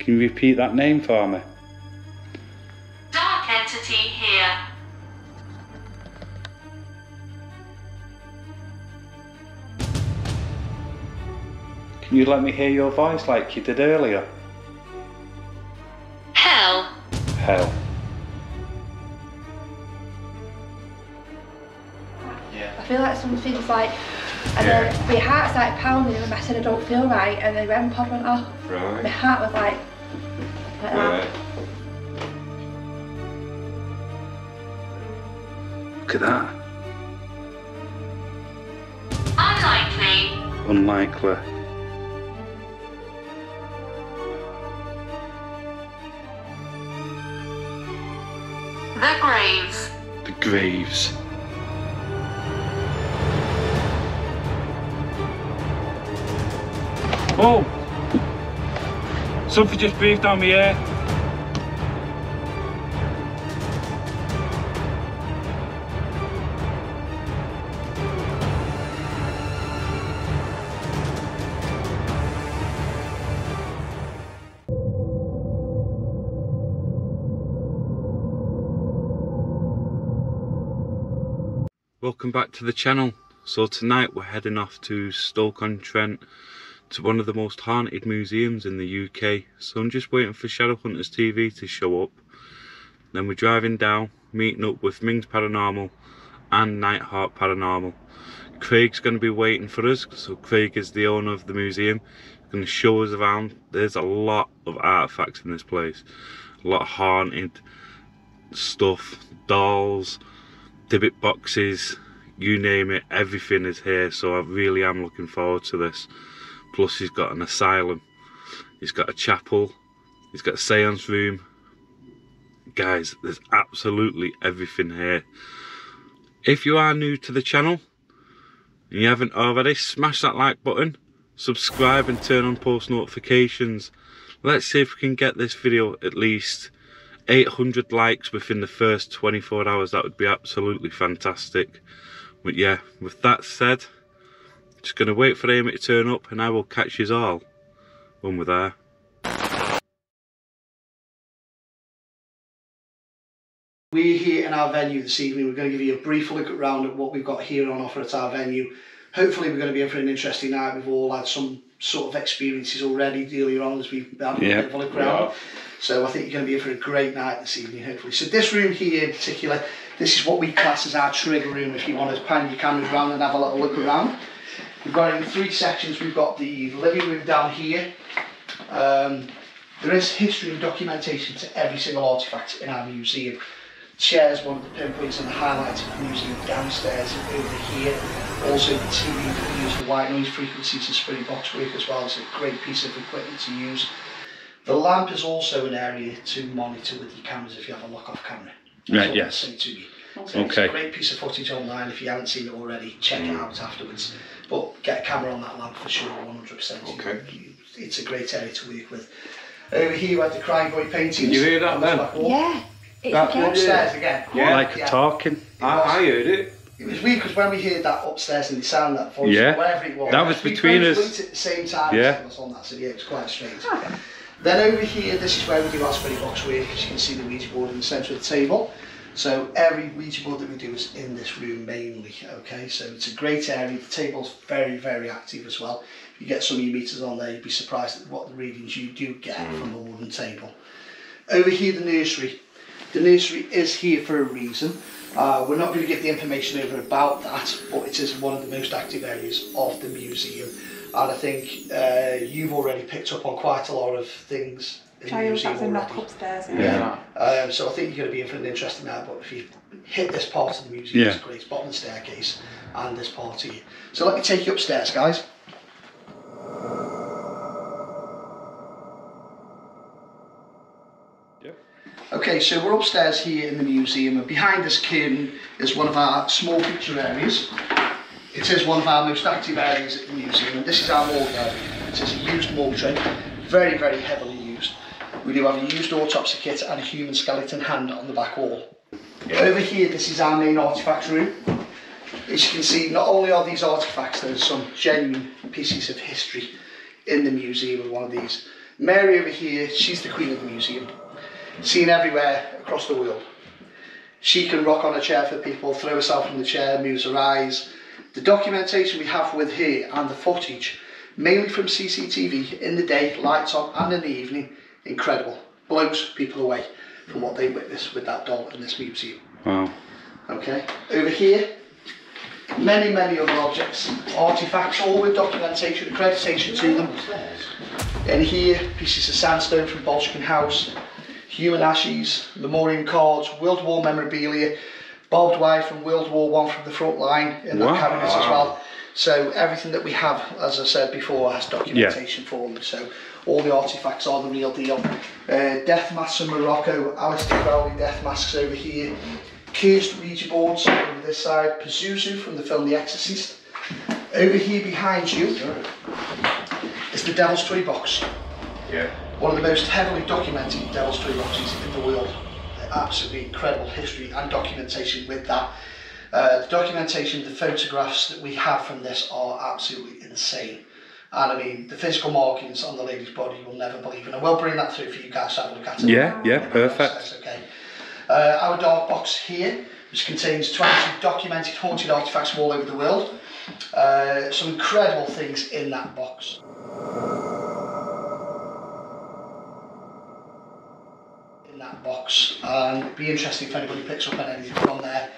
Can you repeat that name for me? Dark entity here. Can you let me hear your voice like you did earlier? Hell. Hell. Yeah. I feel like something's like, and then my heart started pounding and I said I don't feel right and the REM pod went off. My heart was like, like Right. that. Look at that. Unlikely. Unlikely. The graves. The graves. Oh! Something just breathed down my ear. Welcome back to the channel. So tonight we're heading off to Stoke-on-Trent to one of the most haunted museums in the UK. So I'm just waiting for Shadowhunters TV to show up. Then we're driving down, meeting up with Mings Paranormal and Nighthawk Paranormal. Craig's going to be waiting for us, so Craig is the owner of the museum. He's going to show us around. There's a lot of artifacts in this place. A lot of haunted stuff, dolls, dybbuk boxes, you name it, everything is here. So I really am looking forward to this. Plus, he's got an asylum, he's got a chapel, he's got a seance room. Guys, there's absolutely everything here. If you are new to the channel and you haven't already, smash that like button, subscribe, and turn on post notifications. Let's see if we can get this video at least 800 likes within the first 24 hours that would be absolutely fantastic but yeah with that said just gonna wait for Amy to turn up and I will catch you all when we're there We're here in our venue this evening. We're going to give you a brief look around at what we've got here on offer at our venue. Hopefully, we're going to be in for an interesting night. We've all had some sort of experiences already earlier on as we've had Yeah, a bit of a look around. So I think you're going to be in for a great night this evening, hopefully. So this room here in particular, this is what we class as our trigger room. If you want to pan your cameras around and have a little look around, we've got it in three sections. We've got the living room down here. Um, there is history and documentation to every single artefact in our museum. Chairs, one of the pinpoints and the highlights of the museum downstairs over here. Also the TV that we use the white noise frequencies and spirit box work as well. It's a great piece of equipment to use. The lamp is also an area to monitor with your cameras if you have a lock-off camera. That's Right, yes. To you. So It's Okay. a great piece of footage online. If you haven't seen it already, check it out afterwards. But get a camera on that lamp for sure, 100%. Okay. It's a great area to work with. Over here, we had the Crying Boy paintings. Did you hear that on then? back. Yeah. It's That- again. Upstairs again. Yeah. like a talking I, was, I heard it. it was weird because when we heard that upstairs and the sound that voice, Yeah. wherever it was, That was we between us. at the same time. Yeah. as on that, so yeah, it was quite strange. Then over here, this is where we do our spirit box work. As you can see, the Ouija board in the centre of the table. So every Ouija board that we do is in this room mainly. Okay, so it's a great area. The table's very, very active as well. If you get some of your meters on there, you'd be surprised at what the readings you do get from a wooden table. Over here, the nursery. The nursery is here for a reason. Uh, we're not going to give the information over about that, but it is one of the most active areas of the museum. And I think uh, you've already picked up on quite a lot of things Child, museum that's a knock upstairs. Yeah. Um, so I think you're going to be in for an interesting night. But if you hit this part of the museum, it's great. It's bottom of the staircase and this part here. So let me take you upstairs, guys. Okay, so we're upstairs here in the museum, and behind this curtain is one of our small picture areas. It is one of our most active areas at the museum, and this is our morgue area. It is a used morgue tray, very, very heavily used. We do have a used autopsy kit and a human skeleton hand on the back wall. Over here, this is our main artifacts room. As you can see, not only are these artifacts, there's some genuine pieces of history in the museum of one of these. Mary over here, she's the queen of the museum, seen everywhere across the world. She can rock on a chair for people, throw herself in the chair, moves her eyes. The documentation we have with her and the footage, mainly from CCTV in the day, lights on, and in the evening, incredible. Blows people away from what they witness with that doll in this museum. Wow. Okay, over here, many, many other objects, artifacts, all with documentation, accreditation to them. And here, pieces of sandstone from Bolshevik House, human ashes, memoriam cards, World War memorabilia, barbed wire from World War One from the front line in that Wow. cabinet as well. So everything that we have, as I said before, has documentation for them. So all the artifacts are the real deal. Uh, death masks from Morocco, Aleister Crowley death masks over here, Cursed Ouija boards over this side, Pazuzu from the film The Exorcist. Over here behind you is the Devil's Toy Box. Yeah. One of the most heavily documented Devil's Toy boxes in the world. Absolutely incredible history and documentation with that. Uh, the documentation, the photographs that we have from this are absolutely insane. And I mean, the physical markings on the lady's body you'll never believe. And I will bring that through for you guys to have a look at. it. Yeah, yeah, perfect. That's okay. Uh, our dark box here, which contains 20 documented haunted artifacts from all over the world. Uh, some incredible things in that box. In that box, and it'd be interesting if anybody picks up anything from there.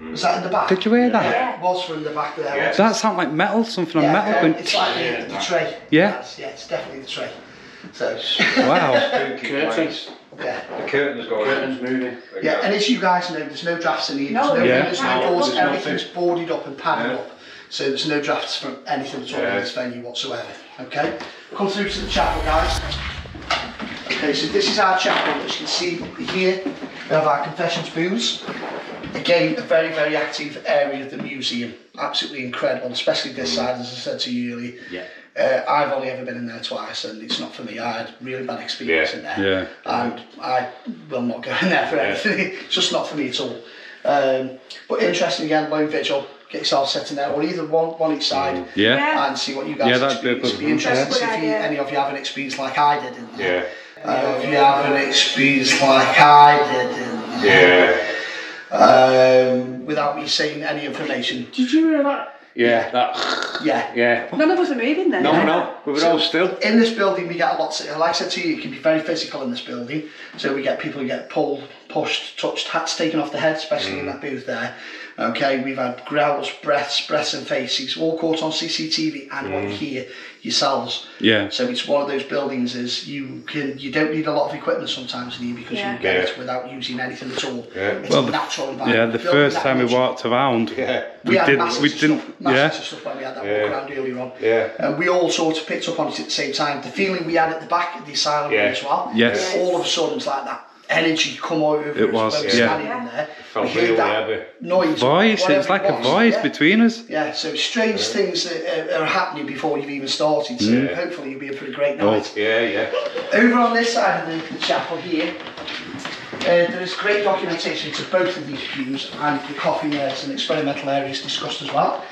Was that in the back? Did you hear that? Yeah, it was from the back there. Yeah. Does that sound like metal? Something on metal? um, it's like the, the tray. Yeah. Yes, yeah, it's definitely the tray. So, Wow. Spooky place. yeah. The curtains going Curtains moving. Yeah, and as you guys know, there's no drafts in here. No, there's no Yeah. windows, no, no doors, there's everything's boarded up and padded Yeah. up. So there's no drafts from anything at all Yeah. in this venue whatsoever. Okay? Come through to the chapel, guys. Okay, so this is our chapel. As you can see here, we have our confessions booths. Again, a very, very active area of the museum. Absolutely incredible, especially this side, as I said to you earlier. Yeah. Uh, I've only ever been in there twice, and it's not for me. I had really bad experience Yeah. in there, Yeah. and I will not go in there for anything. it's just not for me at all. Um, but interesting again, lone vigil. Get yourself set in there, or either one, one each side, Yeah. and see what you guys Yeah, that'd be a experience. good It'd be interesting to see if you, any of you have an experience like I did in there. Yeah. Uh, if you have an experience like I did in there. Yeah. Um, without me saying any information. Did you hear that? Yeah, that. Yeah. Yeah. None of us are moving then. No, yeah? no, we were all still. In this building, we get a lot. To, like I said to you, it can be very physical in this building. So we get people who get pulled, pushed, touched, hats taken off the head, especially in that booth there. Okay, we've had growls, breaths, breaths and faces, all caught on CCTV and what you hear yourselves. Yeah. So it's one of those buildings is you can you don't need a lot of equipment sometimes in here because Yeah. you get Yeah. it without using anything at all. Yeah. It's Well, a the- natural Yeah, the first that time we walked around, Yeah. we had didn't, we didn't, stuff, yeah. stuff when we had that Yeah. walk around earlier on. Yeah. And we all sort of picked up on it at the same time. The feeling we had at the back of the asylum Yeah. as well. Yes. All of a sudden, it's like that energy come out of It It was, when we yeah. standing in there. We heard that heavy. noise. Voice, it was like a voice yeah. between us. Yeah, so strange things that are, are happening before you've even started. So Yeah. hopefully you'll be in for a great Oh. night. Yeah, yeah. Over on this side of the, the chapel here, uh, there is great documentation to both of these views and the coffin areas and experimental areas discussed as well.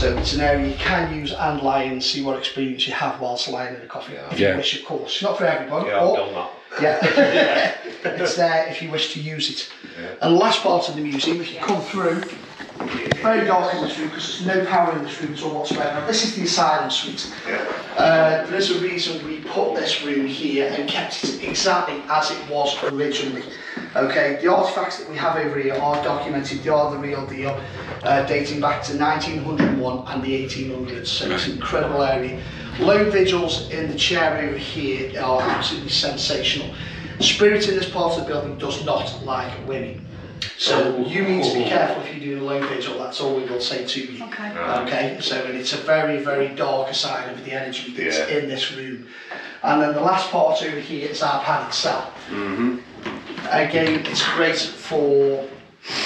So it's an area you can use and lie and see what experience you have whilst lying in a coffee If Yeah. you wish, of course. Not for everybody. Yeah, I've done that. yeah, it's there if you wish to use it. And last part of the museum, if you come through, very dark in this room because there's no power in this room at all whatsoever. This is the asylum suite. Uh, there is a reason we put this room here and kept it exactly as it was originally. Okay, the artifacts that we have over here are documented, they are the real deal, uh, dating back to 1901 and the 1800s, so it's an incredible area. Lone vigils in the chair over here are absolutely sensational. Spirit in this part of the building does not like women. So you need to be careful if you do a lone vigil, that's all we will say to you. Okay. Okay, so and it's a very, very dark side of the energy that's Yeah. in this room. And then the last part over here is our padded cell. Again, it's great for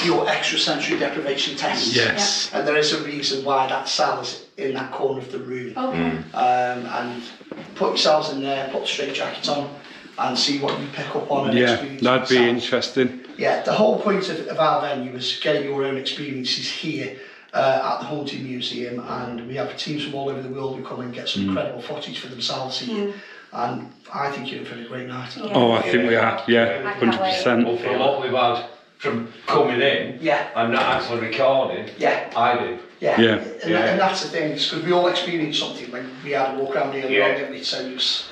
your extrasensory deprivation tests. Yes. And there is a reason why that cell is in that corner of the room. Okay. Um, and put yourselves in there, put the straight jacket on, and see what you pick up on and Yeah, experience that'd be yourself. interesting. Yeah, the whole point of, of our venue is getting your own experiences here uh, at the Haunted Museum, and we have teams from all over the world who come and get some incredible footage for themselves here. and I think you're in for a great night. Oh, I think we are. Yeah, I hundred can't wait. percent. Well, from what we've had from coming in Yeah, and not actually recording, yeah, I do. yeah. Yeah. And, that- Yeah. and that's the thing, is because we all experienced something when we had a walk around earlier Yeah. on, didn't we? So it was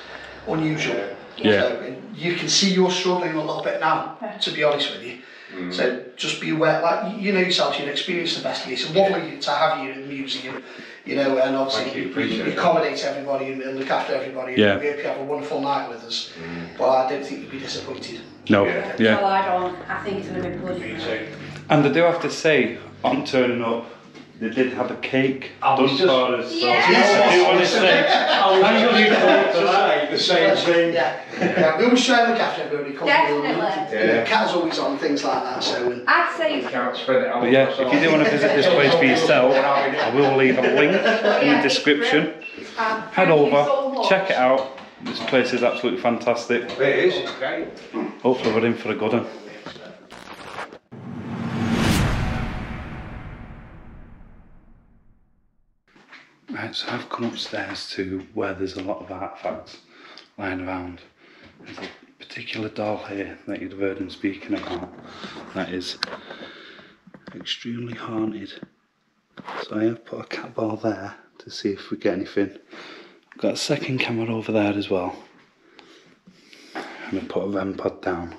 unusual. Yeah. So, you can see you're struggling a little bit now, Yeah. to be honest with you. Mm. So just be aware, like you know yourself, you're an experienced investigator. Lovely to have you in the museum, you know, and obviously you, you, appreciate you it. accommodate everybody and, and look after everybody. Yeah. And we hope you have a wonderful night with us. Mm. But I don't think you'd be disappointed. No, Yeah. Well. I don't. I think it's going to be bloody. And I do have to say, on turning up, they did have a cake I was done just- for us. So Yeah. I do want to say, I was Thank you. to say the same thing. Yeah, yeah. We always try and look after everybody. come Definitely. You know, Yeah. Cat's always on things like that. So and I'd say. You Can't spread it out. But yeah, if you do want to visit this place for yourself, I will leave a link in the description. Head over, check it out. This place is absolutely fantastic. It is, it's great. Hopefully we're in for a good one. Right, so I've come upstairs to where there's a lot of artefacts lying around. There's a particular doll here that you'd have heard him speaking about that is extremely haunted. So I have put a cat ball there to see if we get anything. I've got a second camera over there as well. And I put a REM pod down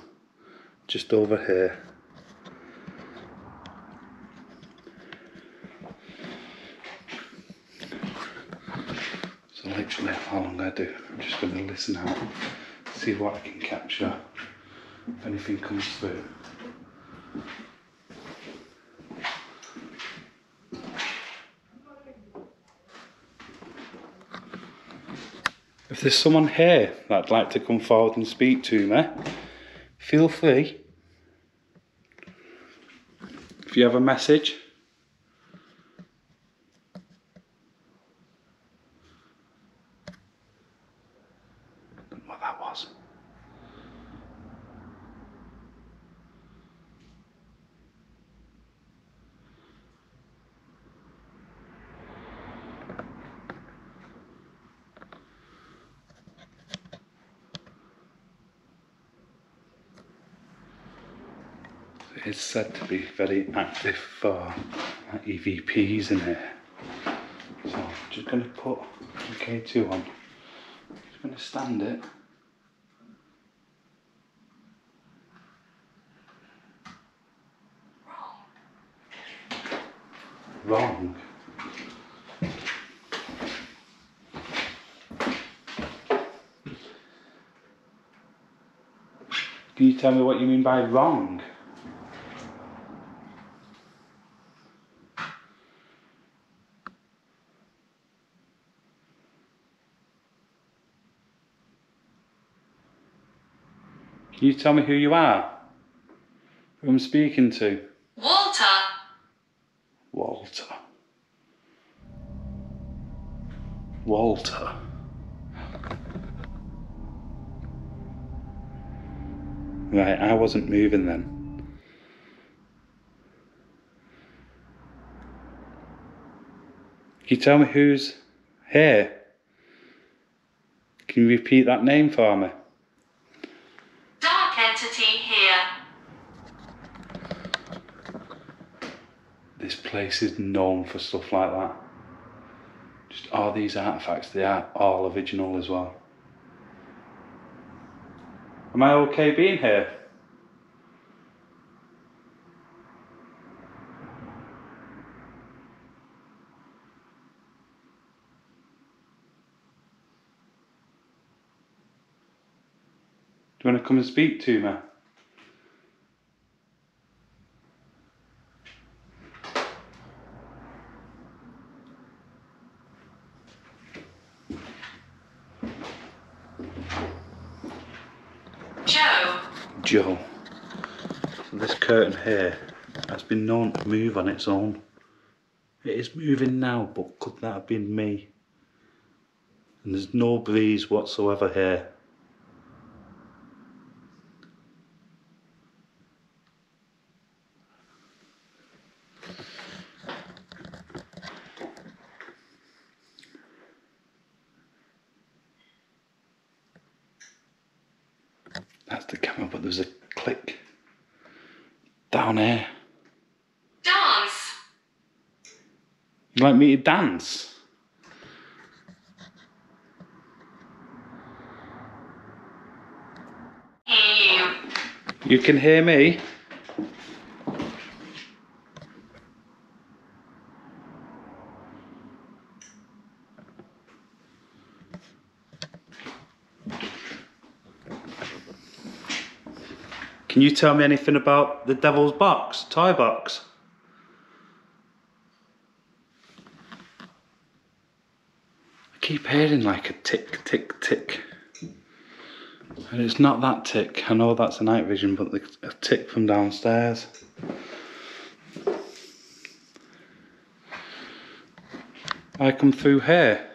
just over here. So literally all I'm gonna do, I'm just gonna listen out, see what I can capture, if anything comes through. If there's someone here that'd like to come forward and speak to me, feel free. If you have a message, don't know what that was. It's said to be very active uh, for like, EVPs in here. So I'm just going to put K2 on. Just going to stand it. Wrong. Can you tell me what you mean by wrong? Can you tell me who you are? Who I'm speaking to? Walter. Walter. Walter. Right, I wasn't moving then. Can you tell me who's here? Can you repeat that name for me? Dark entity here. This place is known for stuff like that. Just all these artifacts, they are all original as well. Am I okay being here? Do you want to come and speak to me? Joe. Joe. So this curtain here has been known to move on its own. It is moving now, but could that have been me? And there's no breeze whatsoever here. Oh, but there's a click down here. Dance. You like me to dance? You. You can hear me? Can you tell me anything about the Devil's Box, toy box? I keep hearing like a tick, tick, tick. And it's not that tick. I know that's a night vision, but the a tick from downstairs. I come through here.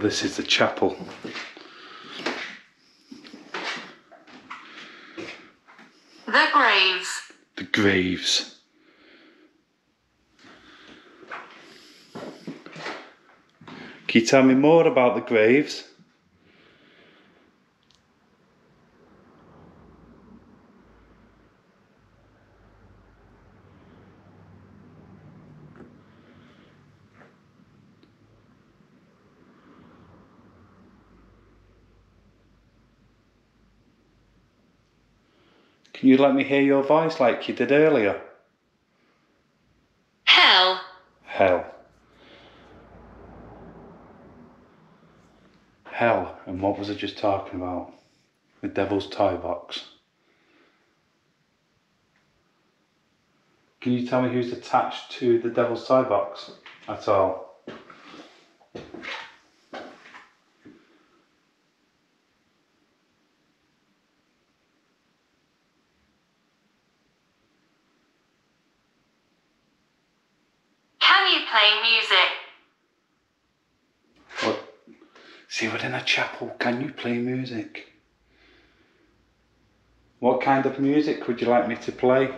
This is the chapel. The graves. The graves. Can you tell me more about the graves? Can you let me hear your voice like you did earlier? Hell. Hell. Hell, and what was I just talking about? The devil's toy box. Can you tell me who's attached to the devil's toy box at all? Can you play music? What? See, we're in a chapel. Can you play music? What kind of music would you like me to play?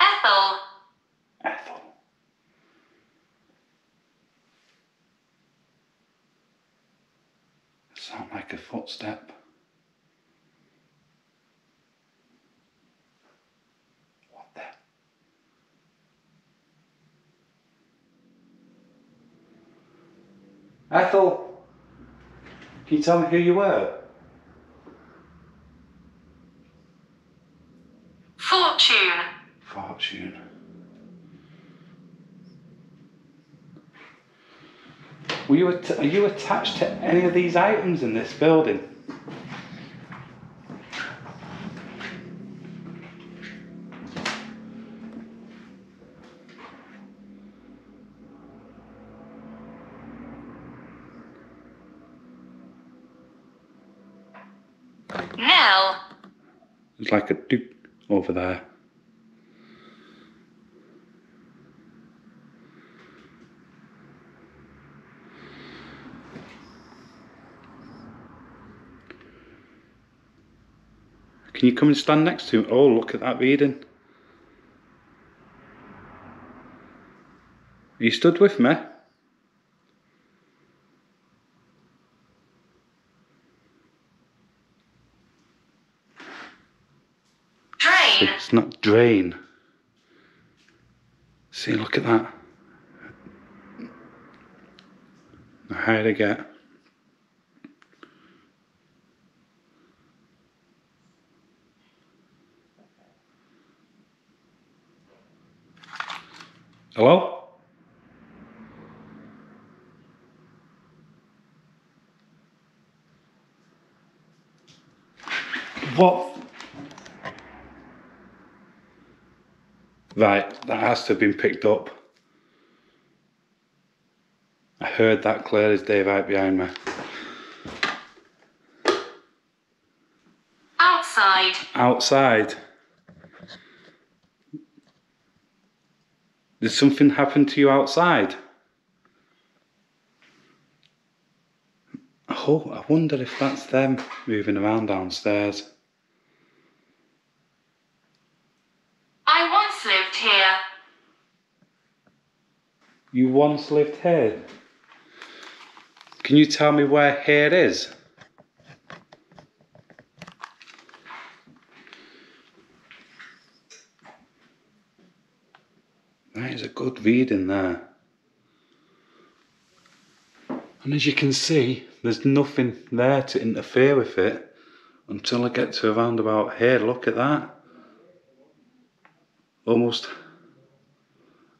Ethel. Ethel. Sound like a footstep. What the? Ethel, can you tell me who you were? Fortune. Fortune. Were you are you attached to any of these items in this building? Nell. There's like a doop over there. Can you come and stand next to him? Oh, look at that reading. You stood with me? Drain. It's not drain. See, look at that. The higher I get. Hello? What Right, that has to have been picked up. I heard that clear as day right behind me. Outside. Outside. Did something happen to you outside? Oh, I wonder if that's them moving around downstairs. I once lived here. You once lived here. Can you tell me where here is? That is a good reading there. And as you can see, there's nothing there to interfere with it until I get to around about here. Look at that. Almost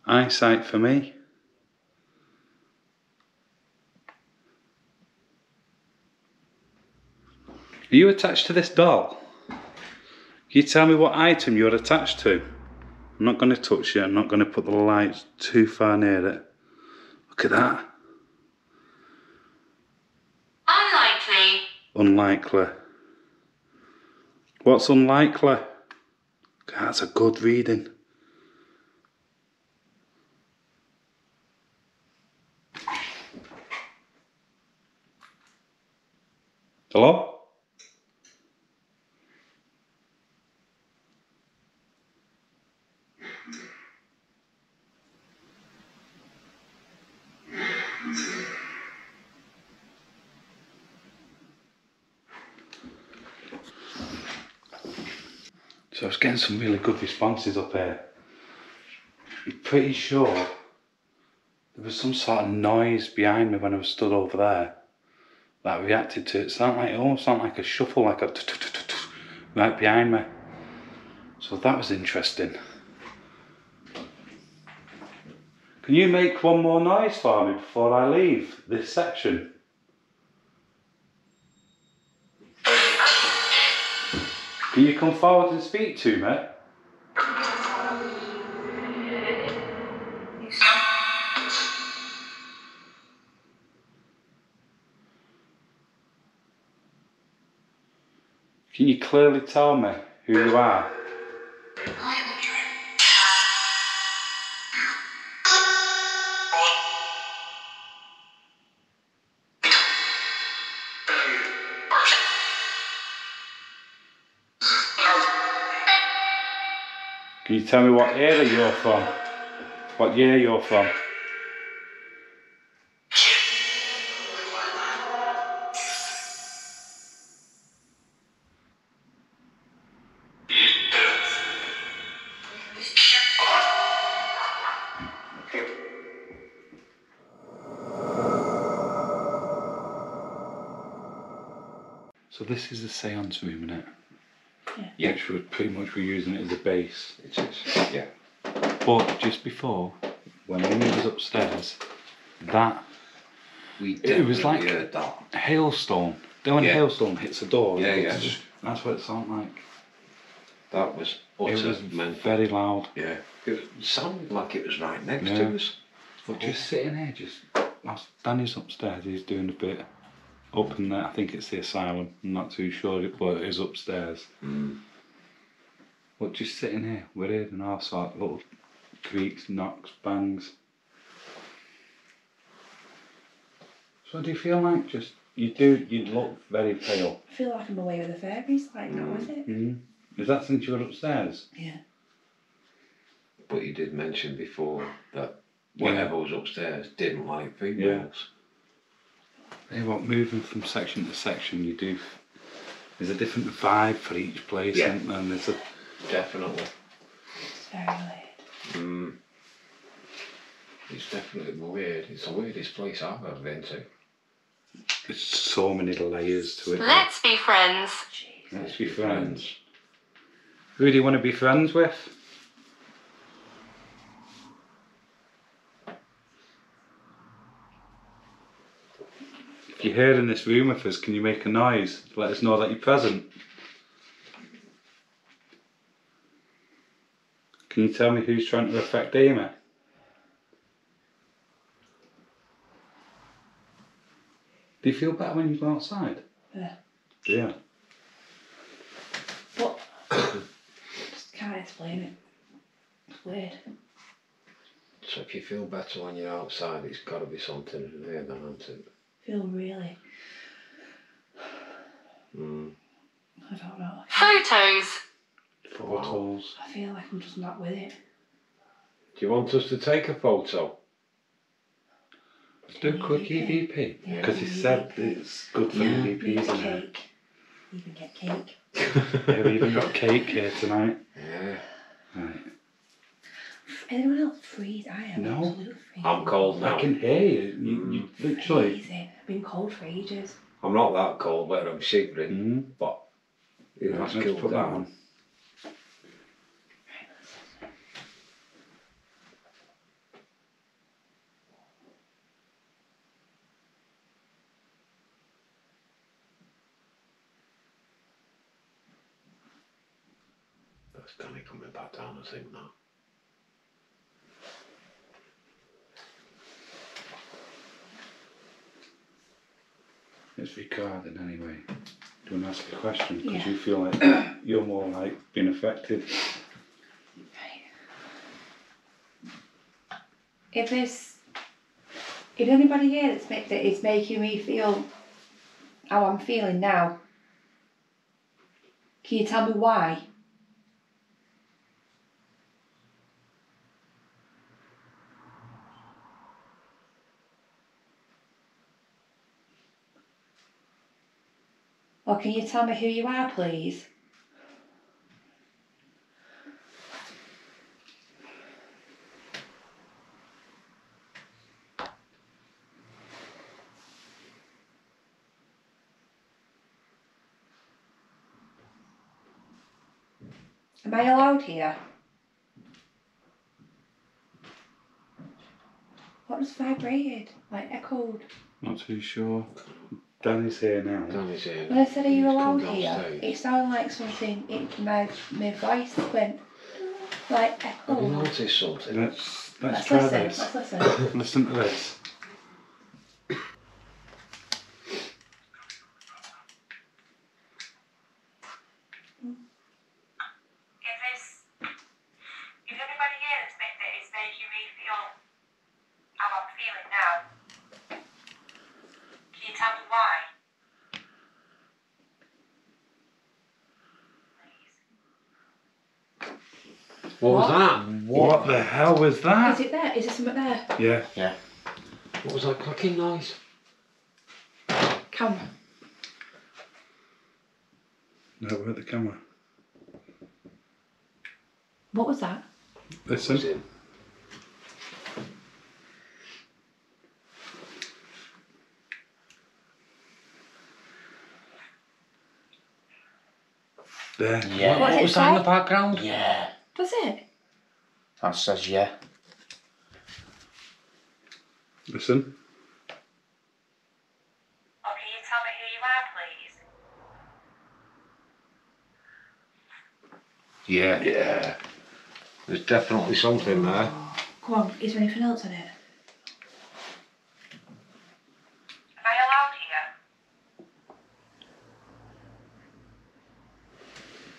eyesight for me. Are you attached to this doll? Can you tell me what item you're attached to? I'm not going to touch it. I'm not going to put the lights too far near it. Look at that. Unlikely. Unlikely. What's unlikely? That's a good reading. Hello? Some really good responses up here. I'm pretty sure there was some sort of noise behind me when I was stood over there that reacted to. It sounded like sounded like a shuffle, like a right behind me. So that was interesting. Can you make one more noise for me before I leave this section? Can you come forward and speak to me? Can you clearly tell me who you are? Can you tell me what era you're from? What year you're from? So this is the seance room, isn't it? Yeah. Which we're pretty much we're using it as a base. It is. Yeah. But just before, when Mummy was upstairs, that We It was like- heard that. hailstone, then when Yeah. hailstone hits the door, Yeah, yeah. just- that's what it sounded like. That was utter It was mental. very loud. Yeah. It sounded like it was right next Yeah. to us. But just sitting there, just whilst Danny's upstairs, he's doing a bit up in there. I think it's the asylum. I'm not too sure, but it is upstairs. Hmm. But just sitting here, we're hearing all sorts of little creaks, knocks, bangs. So do you feel like just you do? You look very pale. I feel like I'm away with the fairies, like that was it? Mm. Is that since you were upstairs? Yeah. But you did mention before that whatever was upstairs didn't like females. Yeah, what moving from section to section, you do. There's a different vibe for each place, Yeah. isn't there? and there's a Definitely. It's very weird. Mm. It's definitely weird. It's the weirdest place I've ever been to. there's so many layers to it. Let's be friends. Jeez. Let's be friends. Who do you want to be friends with? If you're here in this room with us, can you make a noise let us know that you're present? Can you tell me who's trying to affect Amy? Do you feel better when you go outside? Yeah. Yeah. But just can't explain it. It's weird. So if you feel better when you're outside, it's got to be something in there, then, hasn't it? feel really hmm. I don't know. Photos. Photos. I feel like I'm just not with it. Do you want us to take a photo? Do a quick EVP. Yeah. Because he said it's good for Yeah, EVPs, need isn't it? cake. Even get cake. Yeah, we even got cake here tonight. Yeah. Right. Anyone else freeze? I am No. absolutely freezing. I'm cold now. I can hear you. You, you literally. Freezing. I've been cold for ages. I'm not that cold, but I'm shivering. Mm. But You Yeah, has let's cooled put that down. on. That's kind of coming back down, I think now. It's recording anyway. Do you want to ask a question? Because Yeah. you feel like you're more like being affected. If there's, if anybody here that's make, that is making me feel how I'm feeling now, can you tell me why? Or can you tell me who you are, please? Am I allowed here? What was vibrated? Like echoed? Not too sure. Danny's here now. Danny's here. When I said, Are you He's come allowed here? downstairs. It sounded like something, it, my, my voice went like Have you echoed. noticed something? Let's let's, Let's try listen, this. let's listen. Listen to this. If there's, if anybody here that's make, that is making me feel how I'm feeling now, can you tell me why? Please. What was that? What the hell was that? Is it there? Is there something there? Yeah. Yeah. What was that clicking noise? Camera. No, we're at the camera. What was that? Listen. Was? There. Yeah. What does it was that in the background? Yeah. Does it? That says yeah. Listen. Or can you tell me who you are, please? Yeah. Yeah. There's definitely something there. Come on, is there anything else in it? Am I allowed here?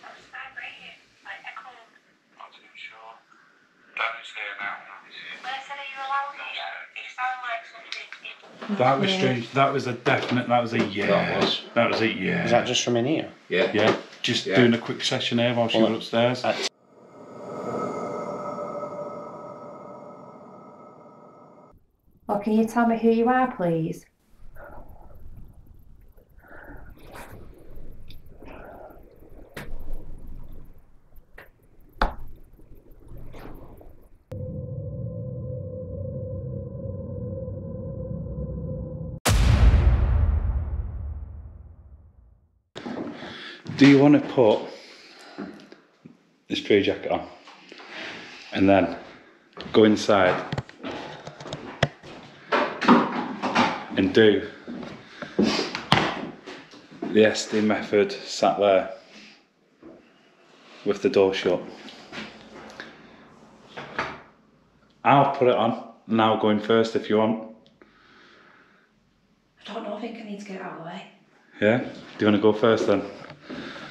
What was vibrated? Like echoed? Not too sure. Danny's here now. When I said, Are you allowed here? It sounded like something. That was Yeah. strange. That was a definite. That was a yeah. That was. That was a yeah. Is that just from in here? Yeah. Yeah. Just Yeah. doing a quick session there while she Well, was upstairs. That's Or can you tell me who you are, please? Do you want to put this tree jacket on and then go inside and do the Estes method sat there with the door shut? I'll put it on now going first if you want. I don't know, I think I need to get out of the way. Yeah? Do you want to go first then?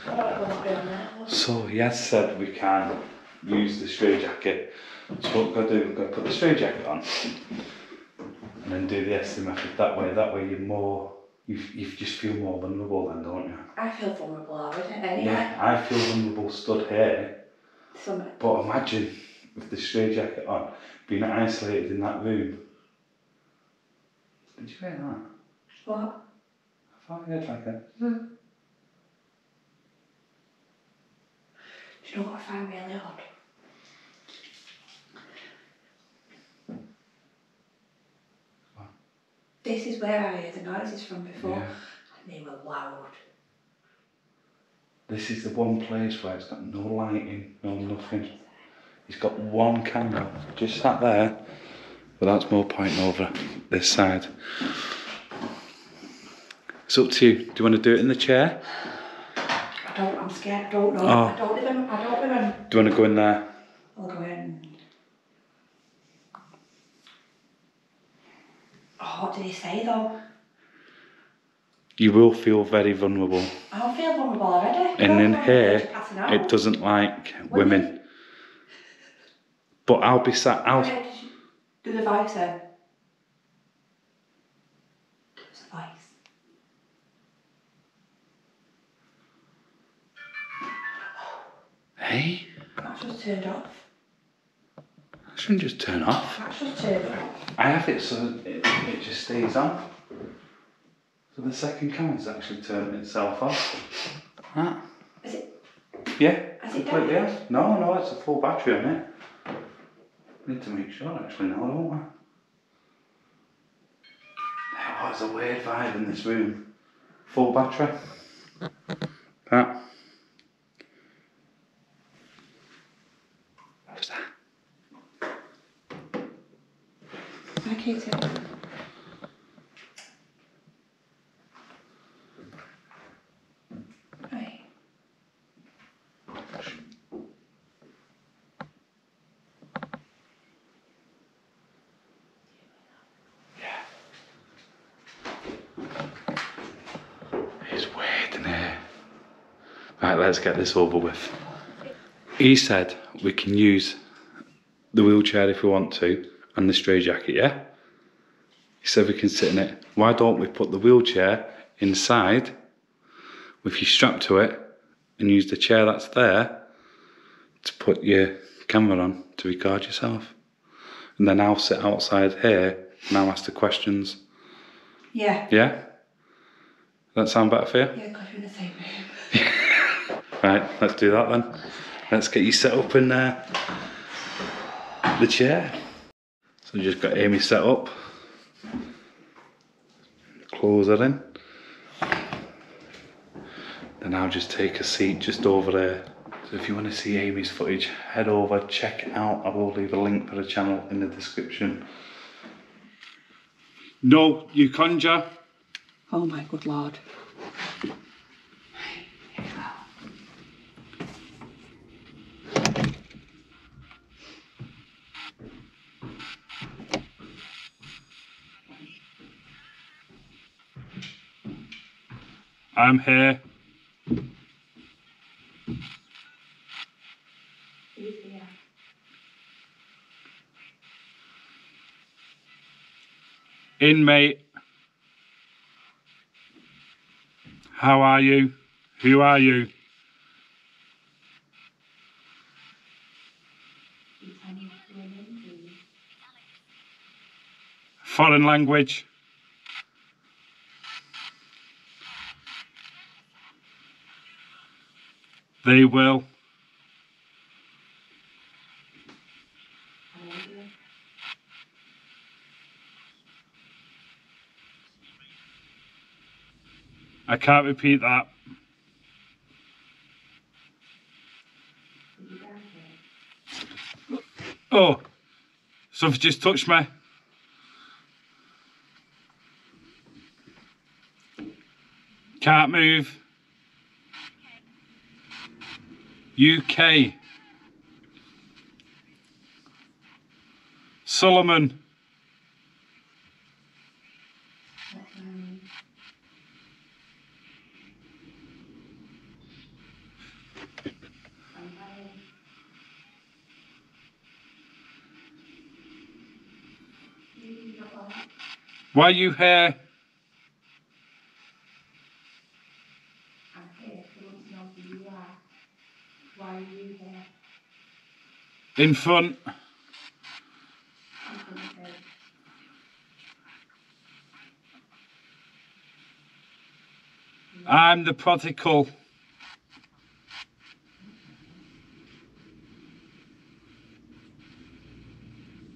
I don't know what's going on there. So he has said we can use the stray jacket. So what we're gonna do, we're gonna put the stray jacket on and then do the Estes method that way. That way you're more you, you just feel more vulnerable then, don't you? I feel vulnerable already eh? anyway. Yeah, I feel vulnerable stood here, Some, but imagine with the stray jacket on, being isolated in that room. Did you hear that? what? I thought I heard like a. Hmm. You know what I find really odd? What? This is where I heard the noises from before, Yeah. and they were loud. This is the one place where it's got no lighting, no nothing. He's got one camera just sat there, but that's more pointing over this side. It's up to you. Do you want to do it in the chair? I don't. I'm scared. I don't know. Oh. I don't even. I don't even. Do you want to go in there? I'll go in. Oh, what did he say though? You will feel very vulnerable. I feel vulnerable already. And in here, it doesn't like women. But I'll be sat. I'll. Did do the voice then? Hey, That's just turned off. I shouldn't just turn off. That's just turned off. I have it so it, it just stays on. So the second camera's actually turned itself off. That. Is it? Yeah, Has it completely off. No, no, it's a full battery on it. Need to make sure actually now, don't we? Oh, it's a weird vibe in this room. Full battery. That. What was that? Can't. Right. It's weird in here. Right, let's get this over with. He said we can use the wheelchair if we want to and the straitjacket, yeah? He said we can sit in it. Why don't we put the wheelchair inside with you strapped to it and use the chair that's there to put your camera on to record yourself? And then I'll sit outside here and I'll ask the questions. Yeah. Yeah? That sound better for you? Yeah, because we're in the same room. Right, let's do that then. Let's get you set up in uh, the chair. So just got Amy set up. Close her in. Then I'll just take a seat just over there. So if you want to see Amy's footage, head over, check it out. I will leave a link for the channel in the description. No, you conjure. Oh my good lord. I'm here. Inmate. How are you? Who are you? Foreign language. They will. I can't repeat that. Oh, something just touched me. Can't move. UK. Solomon. Why are you here? In front. I'm the prodigal.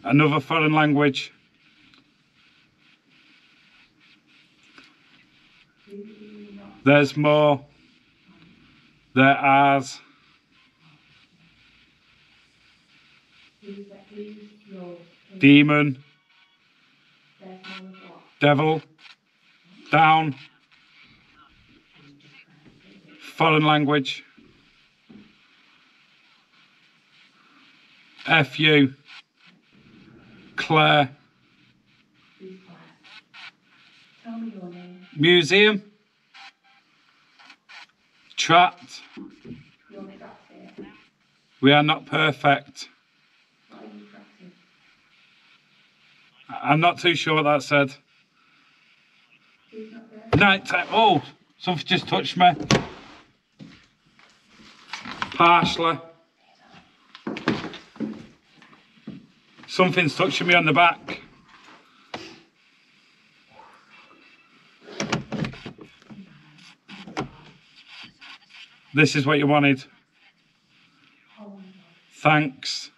Another foreign language. There's more. There are's. Demon. Devil. Down. Foreign language. F U. Claire. Museum. Trapped. We are not perfect. What are you trapped in? I- I'm not too sure what that said. Night time. Oh, something just touched me. Partially. Something's touching me on the back. This is what you wanted. Thanks.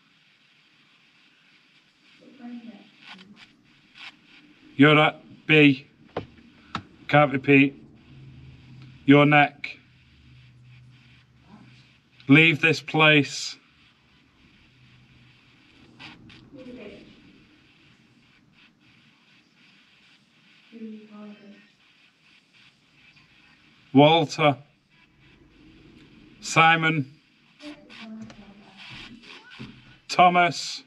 You're at B. Can't repeat. Your neck. Leave this place. Walter. Simon. Thomas.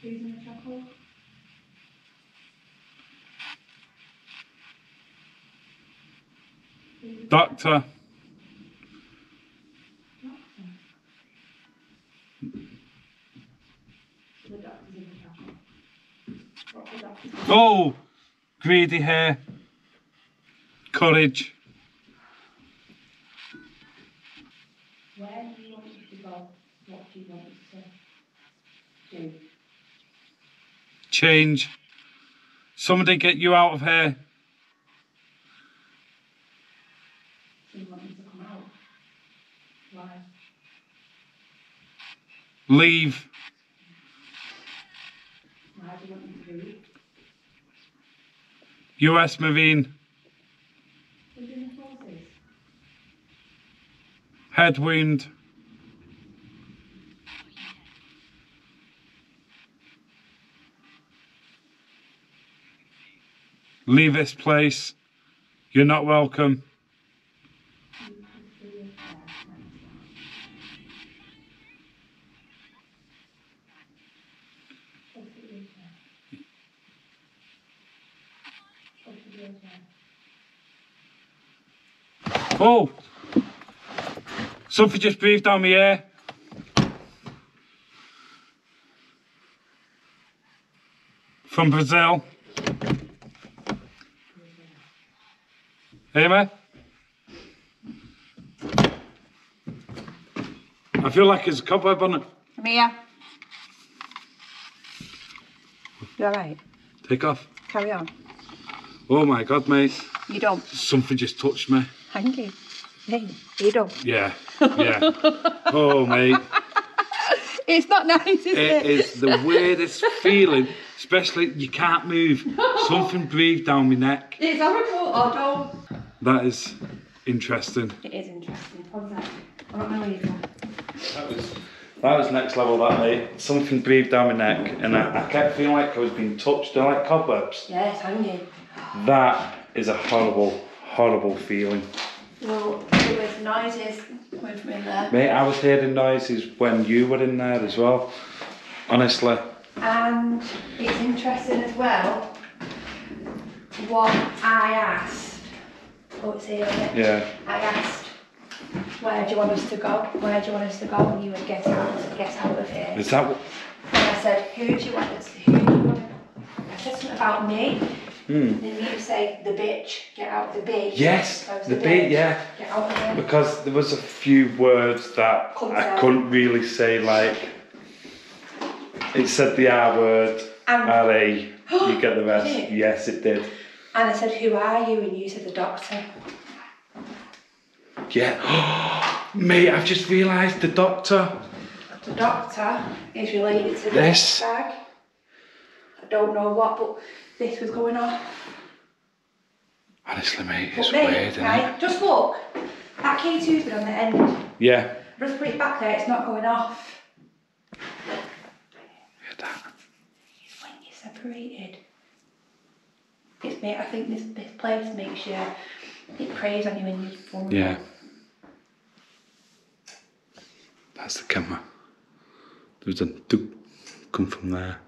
Who's in the chapel? Doctor. The doctor's in the chapel. What's the doctor? Oh, greedy hair. Courage. Go? Change. Somebody get you out of here. Do you want me to come out? Why? Leave. US Marine. Head wound. Leave this place. You're not welcome. Oh! Something just breathed down my ear. From Brazil. Hey, me? I feel like there's a cobweb on it. Come here. You alright? Take off. Carry on. Oh my god, mate. You don't. Something just touched me. Thank. Hey, you don't. Yeah. Yeah. oh, mate. It's not nice, is It it? is the weirdest feeling, especially you can't move. Something breathed down my neck. It's horrible. Oh, don't. That is interesting. It is interesting. What's that? I don't know either. That was that was next level, that mate. Something breathed down my neck, and I, I kept feeling like I was being touched. They're like cobwebs. Yeah, it's hanging. That is a horrible, horrible feeling. Well, there was noises coming from in there. Mate, I was hearing noises when you were in there as well. Honestly. And it's interesting as well what I asked. Oh, it's here. isn't it? Yeah. I asked, where do you want us to go? Where do you want us to go? And you would get out, get out of here. Is that what? And I said, who do you want us? Who do you want? I said something about me. Hmm. Then you say the bitch, get out of the B. Yes, was the B, yeah. Get out of here. Because there was a few words that I couldn't really say, like it said the R word, and R A. You get the rest. It? Yes, it did. And I said, who are you? And you said the doctor. Yeah. Mate, I've just realised the doctor. The doctor is related to This? bag. I don't know what, but this was going on. Honestly, mate, it's mate, weird, isn't right, it? just look. That K2's been on the end. Yeah. Just put it back there, it's not going off. Hear that? When you're separated. It's mate, I think this, this place makes you, it preys on you when you're vulnerable. Yeah. That's the camera. There's a doop come from there.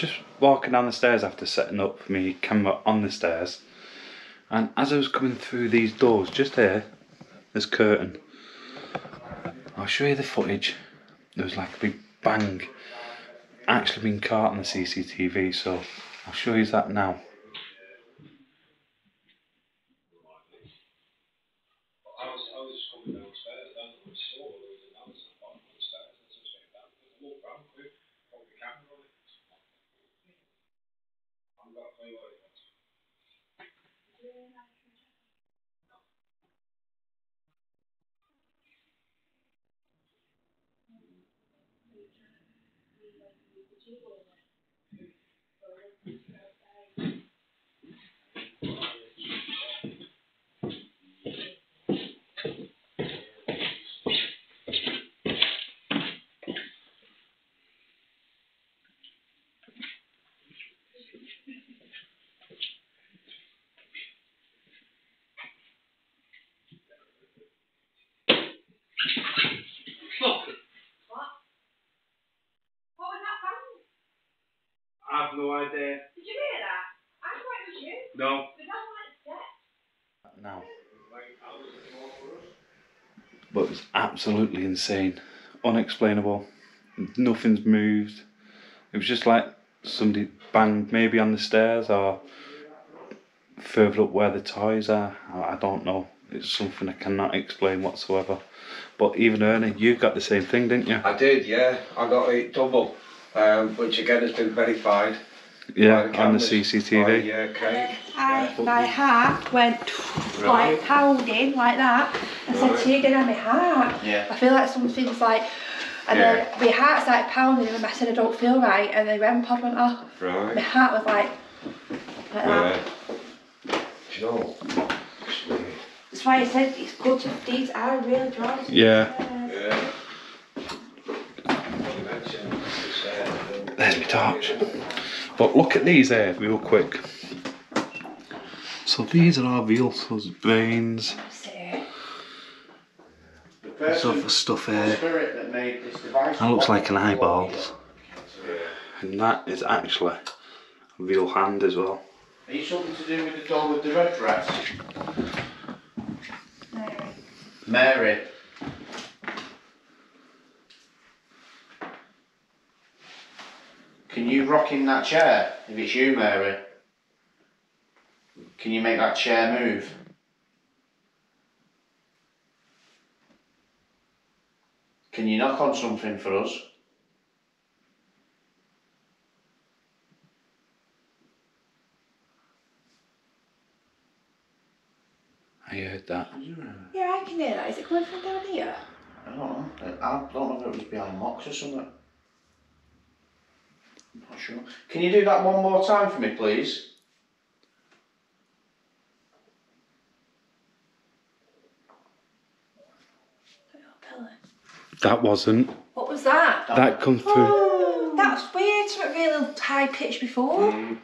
Just walking down the stairs after setting up my camera on the stairs, and as I was coming through these doors, just here, this curtain, I'll show you the footage. There was like a big bang, actually been caught on the CCTV, so I'll show you that now. What was that sound? I have no idea. Did you hear that? I thought it was you. No. The dog went dead. Now. But it was absolutely insane, unexplainable. Nothing's moved. It was just like somebody banged maybe on the stairs or further up where the toys are. I I don't know. It's something I cannot explain whatsoever. But even Ernie, you got the same thing, didn't you? I did, yeah. I got it double, um, which again has been verified. Yeah, by on the. CCTV. By, yeah, And Craig. I, Yeah. my heart went Right. like pounding like that. I said, Right. Tegan, on my heart. Yeah. I feel like something's like, and Yeah. then my heart started pounding and I said, I don't feel right. And the REM pod went off. Right. My heart was like, like that. Yeah. Do you know? it's. That's why I said it's good to these are really dry. Yeah. Yeah. You mentioned it's, uh, There's my torch. But look at these here, real quick. So these are our Vilsa's veins. So, The There's other stuff here. spirit that made this device. That looks like an eyeball. And that is actually a real hand as well. Are you something to do with the doll with the red dress? no. Mary. Can you rock in that chair if it's you, Mary? Can you make that chair move? Can you knock on something for us? I heard that. Yeah, I can hear that. Is it coming from down here? I don't know. I don't know if it was behind Mox or something. I'm not sure. Can you do that one more time for me, please? That wasn't. What was that? That come through. Oh, that's weird. Something really high pitched before. Mm.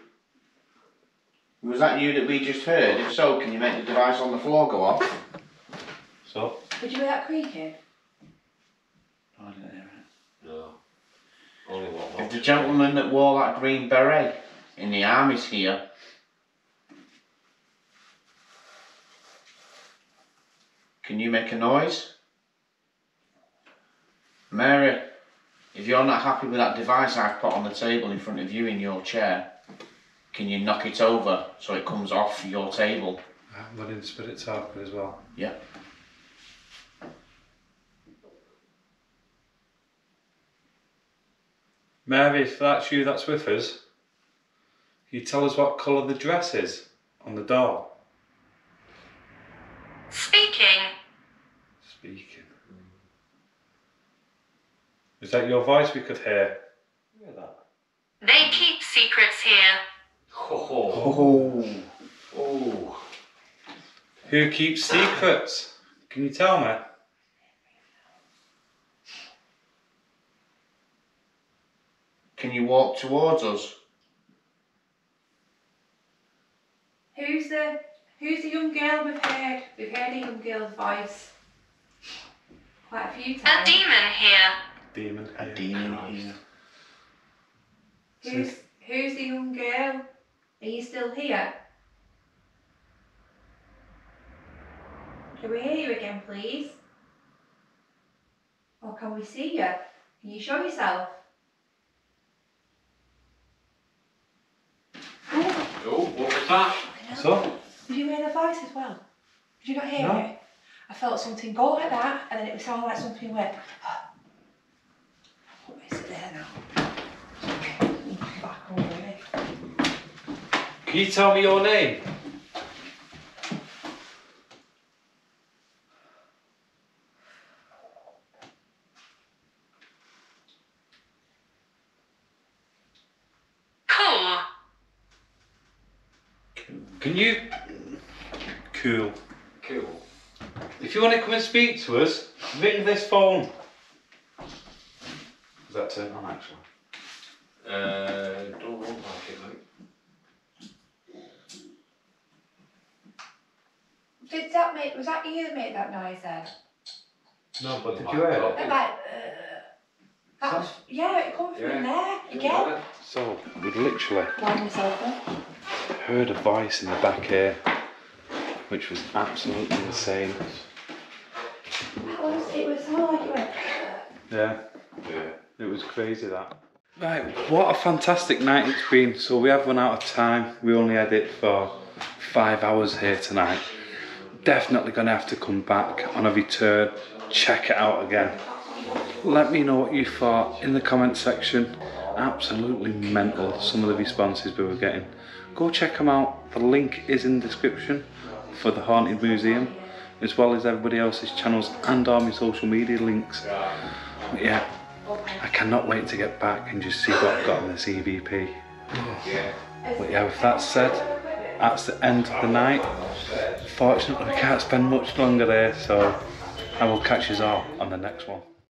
Was that you that we just heard? If so, can you make the device on the floor go off? So? Did you hear that creaking? I didn't hear it. No. Only one If the gentleman that wore that green beret in the army's here, Can you make a noise? Mary, if you're not happy with that device I've put on the table in front of you in your chair, can you knock it over so it comes off your table? Uh, I'm running the spirit target as well. Yeah. Mary, if that's you that's with us, can you tell us what colour the dress is on the doll? Speaking. Speaking. Is that your voice we could hear? Hear that. They keep secrets here. Oh. Oh. Oh, Who keeps secrets? Can you tell me? Can you walk towards us? Who's the Who's the young girl we've heard? We've heard a young girl's voice quite a few times. A demon here. Demon. A here. demon here. Who's Who's the young girl? Are you still here? Can we hear you again, please? Or can we see you? Can you show yourself? Oh, what was that? So, did you hear the voice as well? Did you not hear No. it? I felt something go like that, and then it sounded like something went. What is it there now? Okay, back over it. can you tell me your name? Cool. Can you? Cool. Cool. If you want to come and speak to us, ring this phone. Is that turned on actually? Uh, don't look like it, mate. Did that make? Was that you that made that noise then? No, but Did you hear it? That like. Uh, that was, yeah, it come from in there again. So, we literally Blind myself up. Heard a voice in the back here, which was absolutely insane. That was. It was so like it went. Yeah, Yeah. it was crazy that. Right, what a fantastic night it's been. So we have run out of time. We only had it for five hours here tonight. Definitely gonna have to come back on a return, check it out again. Let me know what you thought in the comment section. Absolutely mental some of the responses we were getting. Go check them out. The link is in the description for the Haunted Museum, as well as everybody else's channels and all my social media links. But yeah, I cannot wait to get back and just see what I've got on this EVP. But yeah, with that said, that's the end of the night. Fortunately, we can't spend much longer there, so I will catch you all on the next one.